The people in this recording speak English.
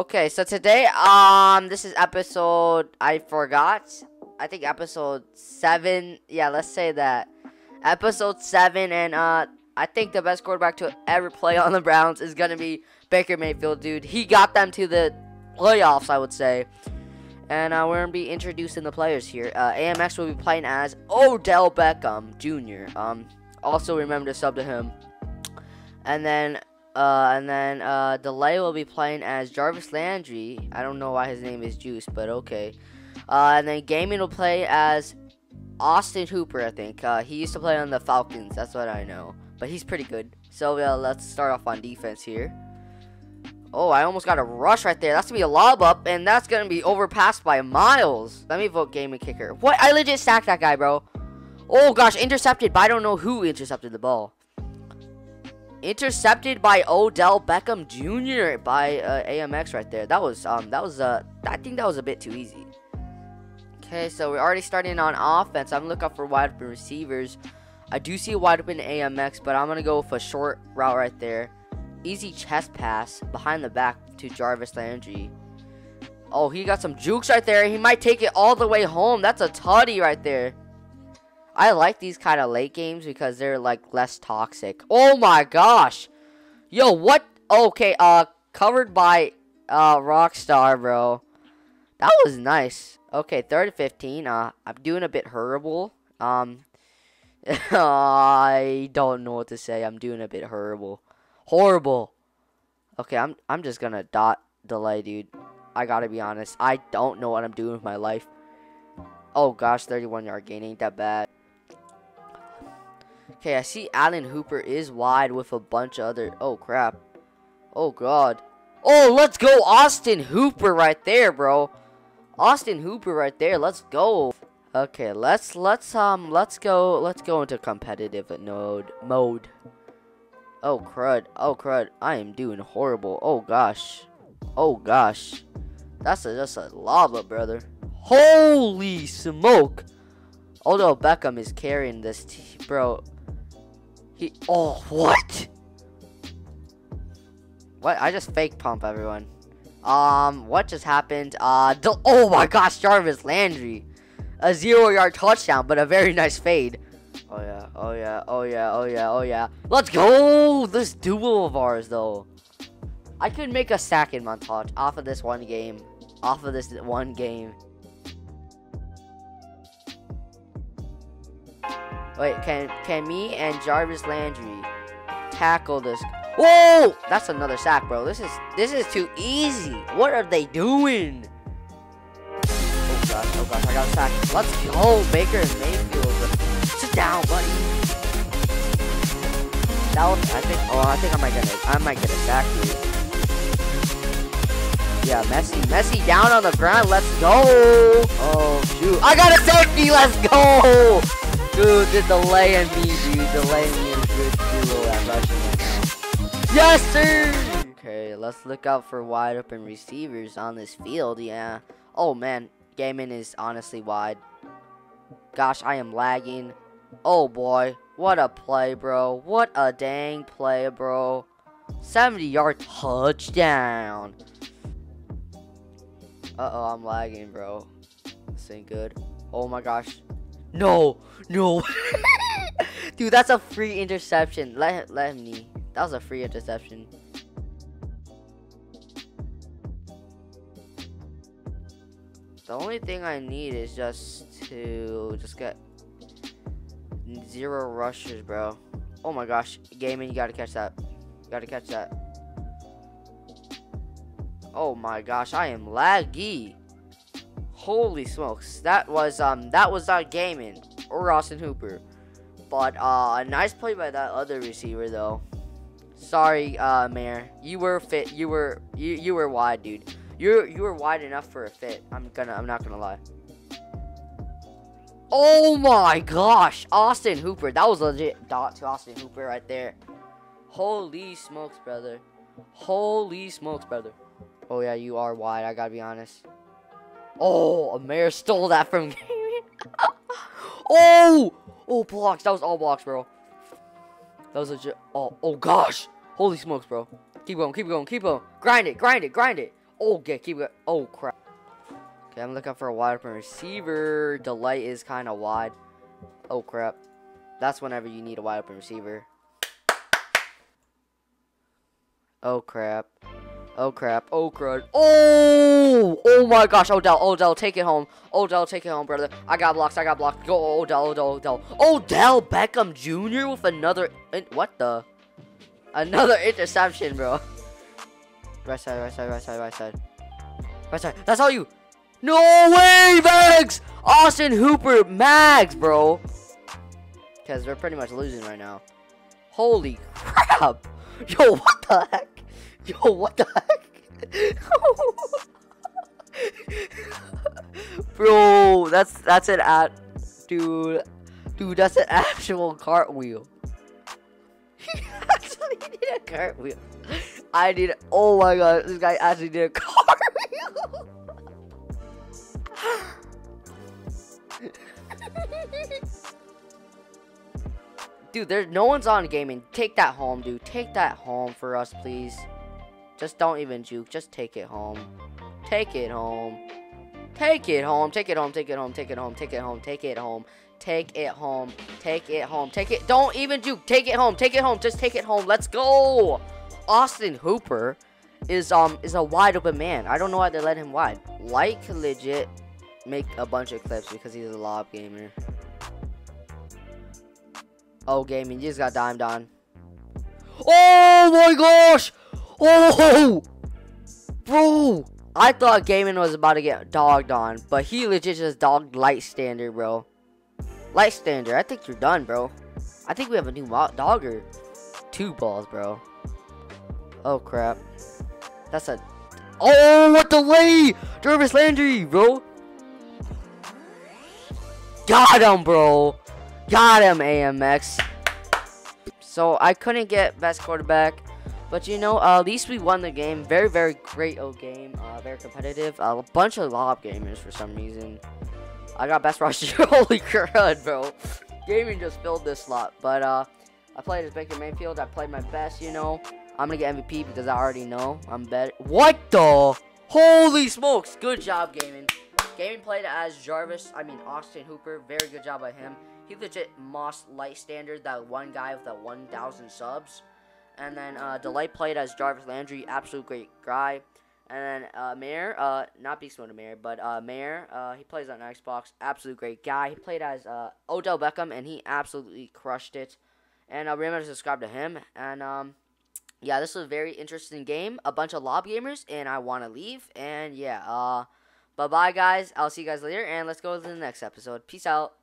Okay, so today, um, this is episode, I forgot. I think episode 7. Yeah, let's say that. Episode 7, and, uh, I think the best quarterback to ever play on the Browns is to be Baker Mayfield, dude. He got them to the playoffs, I would say. And uh, we're to be introducing the players here. Uh, AMX will be playing as Odell Beckham Jr. Um, also, remember to sub to him. And then uh, and then uh, Delay will be playing as Jarvis Landry. I don't know why his name is Juice, but okay. Uh, and then Gaming will play as Austin Hooper, I think. Uh, he used to play on the Falcons, that's what I know. But he's pretty good. So uh, let's start off on defense here. Oh, I almost got a rush right there. That's going to be a lob up, and that's going to be overpassed by Miles. Let me vote Gaming Kicker. What? I legit sacked that guy, bro. Oh, gosh, intercepted, but I don't know who intercepted the ball. Intercepted by Odell Beckham Jr. by uh, AMX right there. That was um that was uh I think that was a bit too easy. Okay, so we're already starting on offense. I'm looking for wide open receivers. I do see a wide open AMX, but I'm gonna go with a short route right there. Easy chest pass behind the back to Jarvis Landry. Oh, he got some jukes right there. He might take it all the way home. That's a tutty right there. I like these kind of late games because they're like less toxic. Oh my gosh. Yo, what? Okay, uh, covered by uh Rockstar, bro. That was nice. Okay, third and 15. Uh, I'm doing a bit horrible. Um, I don't know what to say. I'm doing a bit horrible. Horrible. Okay, I'm I'm just gonna dot delay, dude. I gotta be honest. I don't know what I'm doing with my life. Oh gosh, 31 yard gain ain't that bad. Okay, I see Allen Hooper is wide with a bunch of other. Oh crap. Oh god. Oh, let's go, Austin Hooper right there, bro. Austin Hooper right there. Let's go. Okay, let's let's um let's go let's go into competitive mode mode. Oh crud. Oh crud. I am doing horrible. Oh gosh. Oh gosh. That's a, just a lava, brother. Holy smoke. Although Beckham is carrying this, bro. He, oh, what? What? I just fake pump everyone. Um, what just happened? Uh, oh my gosh, Jarvis Landry. A zero yard touchdown, but a very nice fade. Oh yeah, oh yeah, oh yeah, oh yeah, oh yeah. Let's go! This duel of ours, though. I could make a in montage off of this one game. Off of this one game. Wait, can can me and Jarvis Landry tackle this? Whoa! That's another sack, bro. This is this is too easy. What are they doing? Oh gosh, oh gosh, I got a sack. Let's go, oh, Baker and Mayfield. Sit down, buddy. That was, I think. Oh, I think I might get I might get a sack. Yeah, Messi, Messi down on the ground. Let's go. Oh shoot, I got a safety. Let's go. Dude, the delay in me, dude. Delay in me is good rushing right. Yes, sir! Okay, let's look out for wide open receivers on this field, yeah. Oh, man. Gaming is honestly wide. Gosh, I am lagging. Oh, boy. What a play, bro. What a dang play, bro. 70-yard touchdown. Uh-oh, I'm lagging, bro. This ain't good. Oh, my gosh. No, no. Dude, that's a free interception. Let let me. That was a free interception. The only thing I need is just to just get zero rushes, bro. Oh my gosh, gaming, you gotta catch that. You gotta catch that. Oh my gosh, I am laggy. Holy smokes. That was um that was not gaming or Austin Hooper. But uh a nice play by that other receiver though. Sorry, uh Mayor. You were fit you were you you were wide, dude. You you were wide enough for a fit. I'm gonna I'm not gonna lie. Oh my gosh, Austin Hooper. That was legit dot to Austin Hooper right there. Holy smokes, brother. Holy smokes, brother. Oh yeah, you are wide, I gotta be honest. Oh, a mayor stole that from Gaming. oh! Oh, blocks. That was all blocks, bro. That was legit. Oh, oh gosh. Holy smokes, bro. Keep going, keep going, keep going. Grind it, grind it, grind it. Oh, okay, keep it. Oh, crap. Okay, I'm looking for a wide open receiver. The light is kind of wide. Oh, crap. That's whenever you need a wide open receiver. Oh, crap. Oh, crap. Oh, crud. Oh! Oh, my gosh. Odell, Odell, take it home. Odell, take it home, brother. I got blocks. I got blocks. Go, Odell, Odell, Odell. Odell Beckham Jr. with another... What the? Another interception, bro. Right side, right side, right side, right side. Right side. That's all you. No way, Mags! Austin Hooper, Mags, bro. Because we're pretty much losing right now. Holy crap. Yo, what the heck? Yo, what the heck? bro, that's that's an at dude. Dude, that's an actual cartwheel. he actually did a cartwheel. I did. Oh my god, this guy actually did a cartwheel. dude, there's no one's on gaming. Take that home, dude. Take that home for us, please. Just don't even juke. Just take it home. Take it home. Take it home. Take it home. Take it home. Take it home. Take it home. Take it home. Take it home. Take it home. Take it. Don't even juke. Take it home. Take it home. Just take it home. Let's go. Austin Hooper is um is a wide open man. I don't know why they let him wide. Like legit make a bunch of clips because he's a lob gamer. Oh gaming, you just got dimed on. Oh my gosh! Oh bro! I thought gaming was about to get dogged on, but he legit just dogged light standard, bro. Light standard, I think you're done, bro. I think we have a new dogger. Two balls, bro. Oh crap. That's a Oh what delay! Jarvis Landry, bro. Got him, bro. Got him, AMX. So I couldn't get best quarterback. But you know, uh, at least we won the game. Very, very great old game. Uh, very competitive. Uh, a bunch of lob gamers for some reason. I got best rusher. Holy crud, bro. Gaming just filled this slot. But uh, I played as Baker Mayfield. I played my best, you know. I'm gonna get MVP because I already know I'm better. What the? Holy smokes! Good job, Gaming. Gaming played as Jarvis, I mean Austin Hooper. Very good job by him. He legit Moss Light Standard, that one guy with the 1,000 subs. And then uh, Delight played as Jarvis Landry, absolute great guy. And then uh, Mayor, uh, not Beast Mode Mayor, but uh, Mayor, uh, he plays on Xbox, absolute great guy. He played as uh, Odell Beckham, and he absolutely crushed it. And uh, remember to subscribe to him. And um, yeah, this was a very interesting game. A bunch of lob gamers, and I want to leave. And yeah, uh, bye bye, guys. I'll see you guys later, and let's go to the next episode. Peace out.